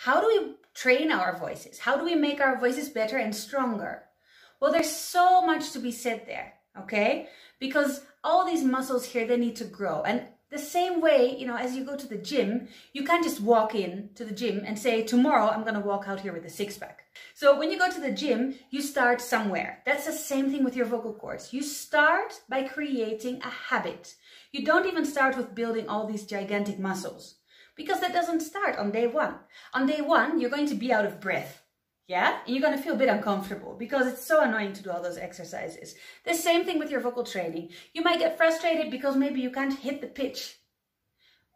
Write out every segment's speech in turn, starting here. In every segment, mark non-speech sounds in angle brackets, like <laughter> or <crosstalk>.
how do we train our voices? How do we make our voices better and stronger? Well, there's so much to be said there, okay? Because all these muscles here, they need to grow. And the same way, you know, as you go to the gym, you can't just walk in to the gym and say, tomorrow I'm to walk out here with a six pack. So when you go to the gym, you start somewhere. That's the same thing with your vocal cords. You start by creating a habit. You don't even start with building all these gigantic muscles because that doesn't start on day one. On day one, you're going to be out of breath. Yeah, and you're going to feel a bit uncomfortable because it's so annoying to do all those exercises. The same thing with your vocal training. You might get frustrated because maybe you can't hit the pitch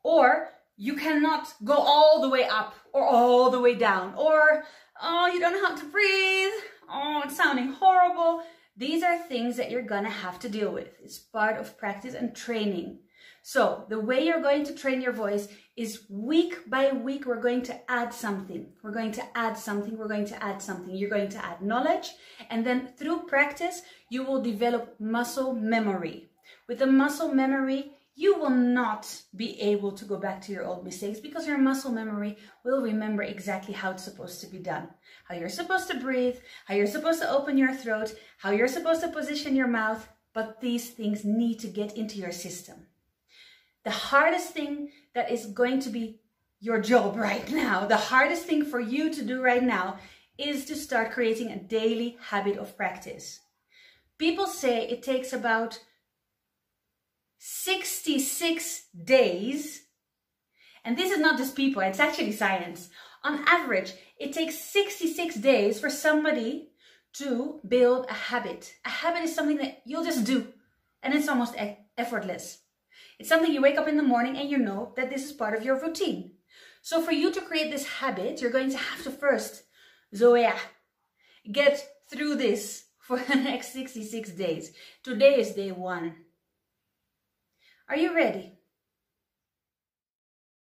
or you cannot go all the way up or all the way down or oh, you don't know how to breathe. Oh, it's sounding horrible. These are things that you're to have to deal with. It's part of practice and training. So the way you're going to train your voice is week by week, we're going to add something. We're going to add something. We're going to add something. You're going to add knowledge. And then through practice, you will develop muscle memory. With the muscle memory, you will not be able to go back to your old mistakes because your muscle memory will remember exactly how it's supposed to be done. How you're supposed to breathe, how you're supposed to open your throat, how you're supposed to position your mouth. But these things need to get into your system. The hardest thing that is going to be your job right now, the hardest thing for you to do right now is to start creating a daily habit of practice. People say it takes about 66 days, and this is not just people, it's actually science. On average, it takes 66 days for somebody to build a habit. A habit is something that you'll just do, and it's almost effortless. It's something you wake up in the morning and you know that this is part of your routine. So for you to create this habit, you're going to have to first, Zoya, get through this for <laughs> the next 66 days. Today is day one. Are you ready?